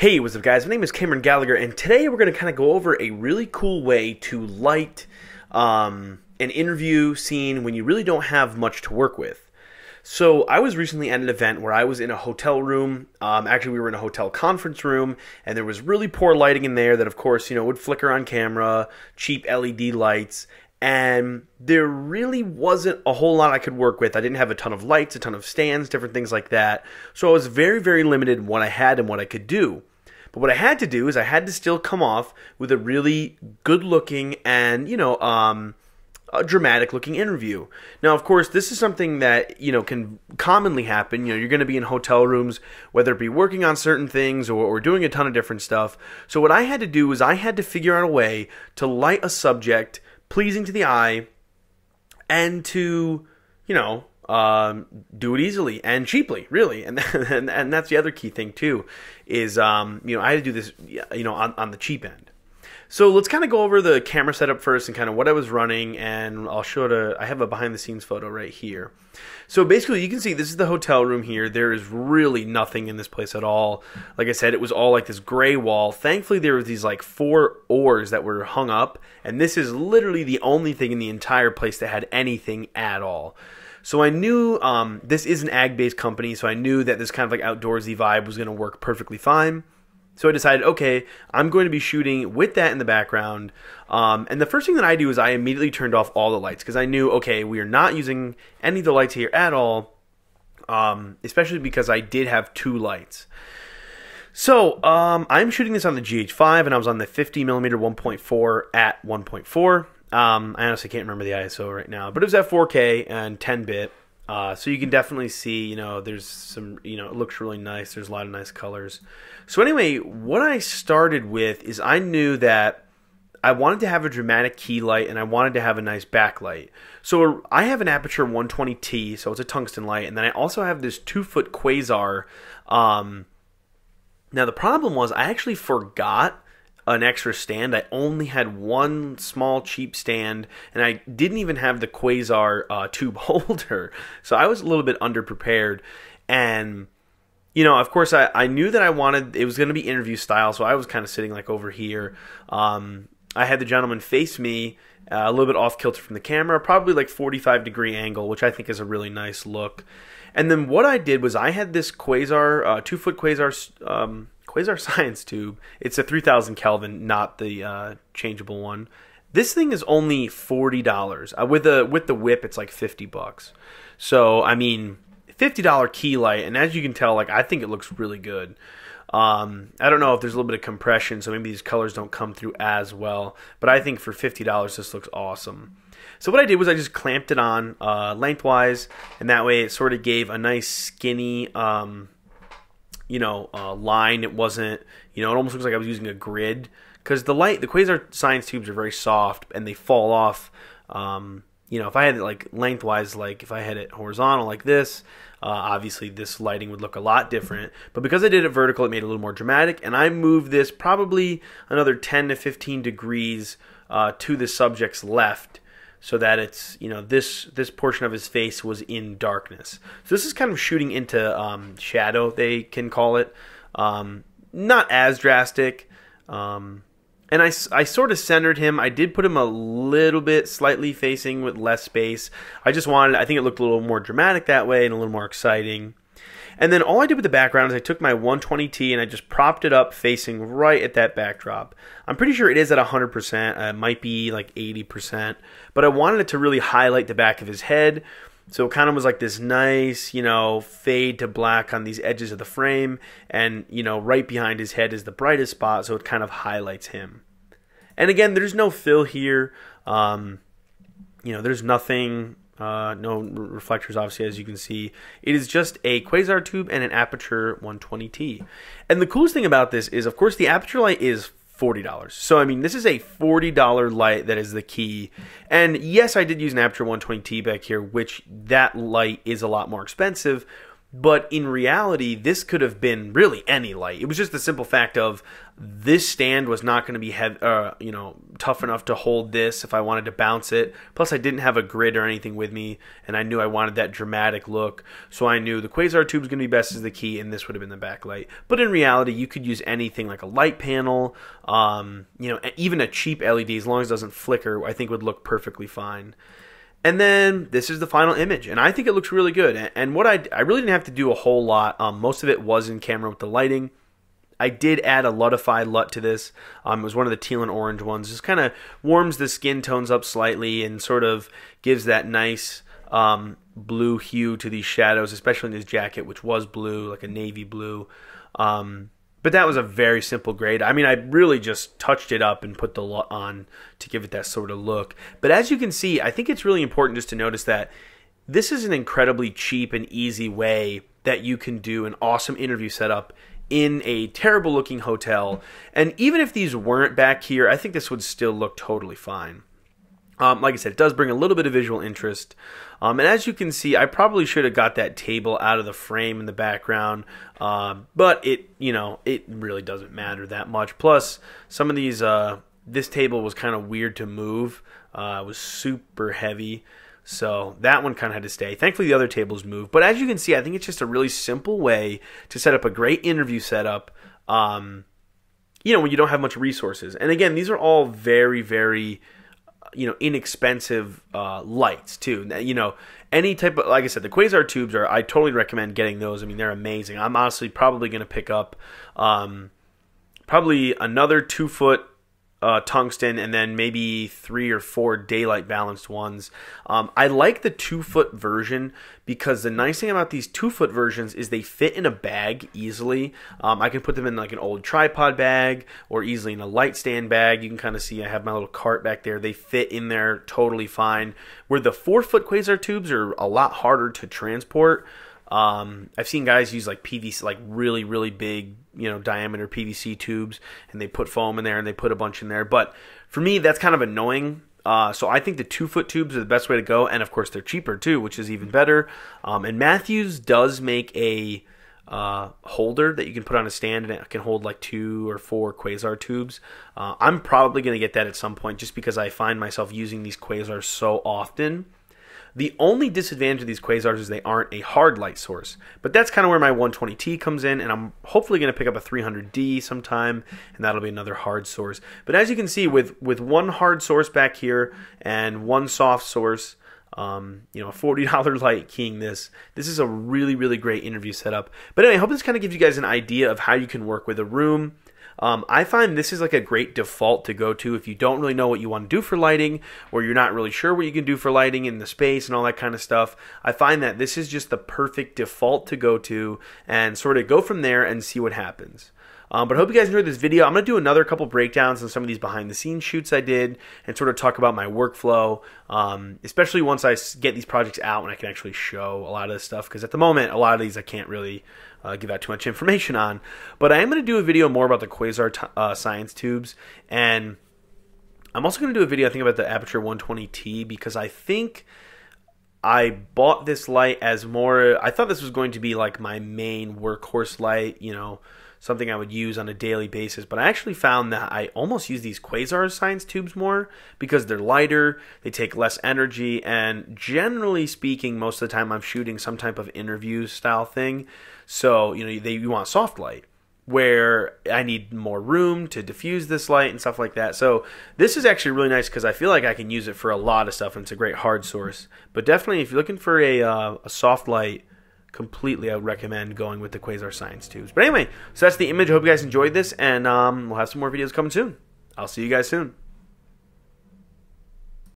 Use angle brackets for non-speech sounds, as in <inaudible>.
Hey, what's up, guys? My name is Cameron Gallagher, and today we're going to kind of go over a really cool way to light um, an interview scene when you really don't have much to work with. So, I was recently at an event where I was in a hotel room. Um, actually, we were in a hotel conference room, and there was really poor lighting in there that, of course, you know, would flicker on camera, cheap LED lights, and there really wasn't a whole lot I could work with. I didn't have a ton of lights, a ton of stands, different things like that. So I was very, very limited in what I had and what I could do. But what I had to do is I had to still come off with a really good looking and, you know, um, a dramatic looking interview. Now, of course, this is something that, you know, can commonly happen. You know, you're going to be in hotel rooms, whether it be working on certain things or, or doing a ton of different stuff. So, what I had to do was I had to figure out a way to light a subject pleasing to the eye and to, you know, um, do it easily and cheaply, really, and, <laughs> and and that's the other key thing too, is um, you know I had to do this you know on, on the cheap end. So let's kind of go over the camera setup first and kind of what I was running, and I'll show it. I have a behind the scenes photo right here. So basically, you can see this is the hotel room here. There is really nothing in this place at all. Like I said, it was all like this gray wall. Thankfully, there were these like four oars that were hung up, and this is literally the only thing in the entire place that had anything at all. So I knew um, this is an ag based company, so I knew that this kind of like outdoorsy vibe was going to work perfectly fine. So I decided, okay, I'm going to be shooting with that in the background. Um, and the first thing that I do is I immediately turned off all the lights because I knew, okay, we are not using any of the lights here at all, um, especially because I did have two lights. So um, I'm shooting this on the GH5 and I was on the 50 millimeter 1.4 at 1.4. Um, I honestly can't remember the ISO right now, but it was at 4K and 10 bit. Uh, so you can definitely see, you know, there's some, you know, it looks really nice. There's a lot of nice colors. So anyway, what I started with is I knew that I wanted to have a dramatic key light and I wanted to have a nice backlight. So I have an Aputure 120T, so it's a tungsten light, and then I also have this two foot quasar. Um, now the problem was I actually forgot an extra stand. I only had one small cheap stand, and I didn't even have the Quasar uh, tube <laughs> holder. So I was a little bit underprepared. And, you know, of course, I, I knew that I wanted, it was going to be interview style, so I was kind of sitting like over here. Um, I had the gentleman face me. Uh, a little bit off kilter from the camera, probably like 45 degree angle, which I think is a really nice look. And then what I did was I had this quasar, uh, two foot quasar um, Quasar Science Tube. It's a 3000 Kelvin, not the uh, changeable one. This thing is only forty dollars. Uh, with the with the whip, it's like fifty bucks. So I mean, fifty dollar key light, and as you can tell, like I think it looks really good. Um, I don't know if there's a little bit of compression, so maybe these colors don't come through as well. But I think for fifty dollars, this looks awesome. So what I did was I just clamped it on uh, lengthwise, and that way it sort of gave a nice skinny um, you know uh, line. It wasn't you know it almost looks like I was using a grid because the light the quasar science tubes are very soft and they fall off. Um, you know, if I had it like lengthwise, like if I had it horizontal like this, uh, obviously this lighting would look a lot different. But because I did it vertical, it made it a little more dramatic. And I moved this probably another 10 to 15 degrees uh, to the subject's left so that it's you know this this portion of his face was in darkness. So this is kind of shooting into um, shadow, they can call it. Um, not as drastic. Um, and I, I sort of centered him. I did put him a little bit slightly facing with less space. I just wanted, I think it looked a little more dramatic that way and a little more exciting. And then all I did with the background is I took my 120T and I just propped it up facing right at that backdrop. I'm pretty sure it is at 100%. Uh, it might be like 80%. But I wanted it to really highlight the back of his head. So it kind of was like this nice, you know, fade to black on these edges of the frame. And, you know, right behind his head is the brightest spot. So it kind of highlights him. And again, there's no fill here. Um, you know, there's nothing uh, no reflectors, obviously, as you can see. It is just a quasar tube and an Aputure 120T. And the coolest thing about this is, of course, the Aputure light is $40. So, I mean, this is a $40 light that is the key. And yes, I did use an Aputure 120T back here, which that light is a lot more expensive. But in reality, this could have been really any light. It was just the simple fact of this stand was not going to be uh, you know, tough enough to hold this if I wanted to bounce it. Plus, I didn't have a grid or anything with me, and I knew I wanted that dramatic look. So I knew the Quasar tube was going to be best as the key, and this would have been the backlight. But in reality, you could use anything like a light panel, um, you know, even a cheap LED, as long as it doesn't flicker, I think would look perfectly fine. And then this is the final image, and I think it looks really good. And what I, I really didn't have to do a whole lot. Um, most of it was in camera with the lighting. I did add a Lutify LUT to this. Um, it was one of the teal and orange ones. Just kind of warms the skin tones up slightly and sort of gives that nice um, blue hue to these shadows, especially in his jacket, which was blue, like a navy blue. Um, but that was a very simple grade. I mean, I really just touched it up and put the LUT on to give it that sort of look. But as you can see, I think it's really important just to notice that this is an incredibly cheap and easy way that you can do an awesome interview setup in a terrible looking hotel. And even if these weren't back here, I think this would still look totally fine. Um, like I said, it does bring a little bit of visual interest. Um, and as you can see, I probably should have got that table out of the frame in the background, uh, but it, you know, it really doesn't matter that much. Plus, some of these, uh, this table was kind of weird to move. Uh, it was super heavy. So that one kind of had to stay. Thankfully, the other tables moved. But as you can see, I think it's just a really simple way to set up a great interview setup. Um, you know, when you don't have much resources. And again, these are all very, very, you know, inexpensive uh, lights too. You know, any type of, like I said, the Quasar tubes are. I totally recommend getting those. I mean, they're amazing. I'm honestly probably going to pick up, um, probably another two foot uh, tungsten and then maybe three or four daylight balanced ones. Um, I like the two foot version because the nice thing about these two foot versions is they fit in a bag easily. Um, I can put them in like an old tripod bag or easily in a light stand bag. You can kind of see I have my little cart back there. They fit in there totally fine. Where the four foot quasar tubes are a lot harder to transport. Um, I've seen guys use like PVC, like really, really big, you know, diameter PVC tubes, and they put foam in there and they put a bunch in there. But for me, that's kind of annoying. Uh, so I think the two foot tubes are the best way to go, and of course they're cheaper too, which is even better. Um, and Matthews does make a uh, holder that you can put on a stand, and it can hold like two or four quasar tubes. Uh, I'm probably going to get that at some point, just because I find myself using these quasars so often the only disadvantage of these quasars is they aren't a hard light source. But that's kind of where my 120T comes in, and I'm hopefully going to pick up a 300D sometime, and that'll be another hard source. But as you can see, with, with one hard source back here and one soft source, um, you know, a $40 <laughs> light keying this. This is a really, really great interview setup. But anyway, I hope this kind of gives you guys an idea of how you can work with a room. Um, I find this is like a great default to go to if you don't really know what you want to do for lighting or you're not really sure what you can do for lighting in the space and all that kind of stuff. I find that this is just the perfect default to go to and sort of go from there and see what happens. Um, but I hope you guys enjoyed this video. I'm going to do another couple breakdowns on some of these behind the scenes shoots I did and sort of talk about my workflow, um, especially once I get these projects out and I can actually show a lot of this stuff. Because at the moment, a lot of these I can't really uh, give out too much information on. But I am going to do a video more about the Quasar uh, science tubes. And I'm also going to do a video, I think, about the Aputure 120T because I think. I bought this light as more. I thought this was going to be like my main workhorse light, you know, something I would use on a daily basis. But I actually found that I almost use these quasar science tubes more because they're lighter, they take less energy, and generally speaking, most of the time I'm shooting some type of interview style thing. So, you know, they, you want soft light where I need more room to diffuse this light and stuff like that. So this is actually really nice because I feel like I can use it for a lot of stuff and it's a great hard source. But definitely if you're looking for a, uh, a soft light completely I would recommend going with the Quasar Science tubes. But anyway, so that's the image. I hope you guys enjoyed this, and um, we'll have some more videos coming soon. I'll see you guys soon.